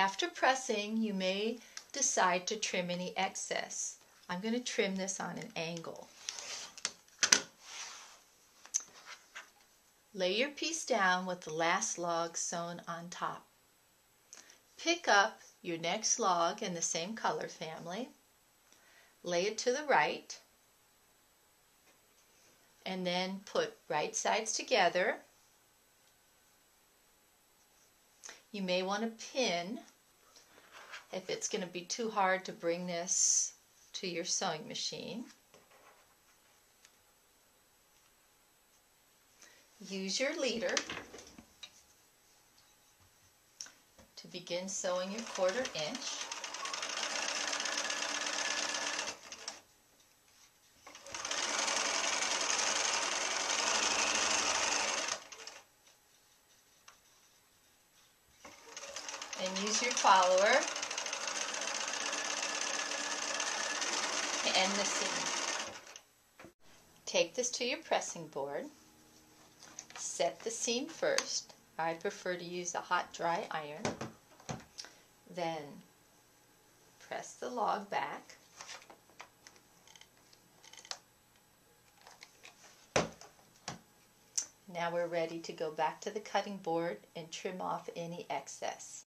After pressing, you may decide to trim any excess. I'm going to trim this on an angle. Lay your piece down with the last log sewn on top. Pick up your next log in the same color family, lay it to the right, and then put right sides together. You may want to pin if it's going to be too hard to bring this to your sewing machine. Use your leader to begin sewing your quarter inch. And use your follower to end the seam. Take this to your pressing board set the seam first. I prefer to use a hot dry iron. Then press the log back. Now we're ready to go back to the cutting board and trim off any excess.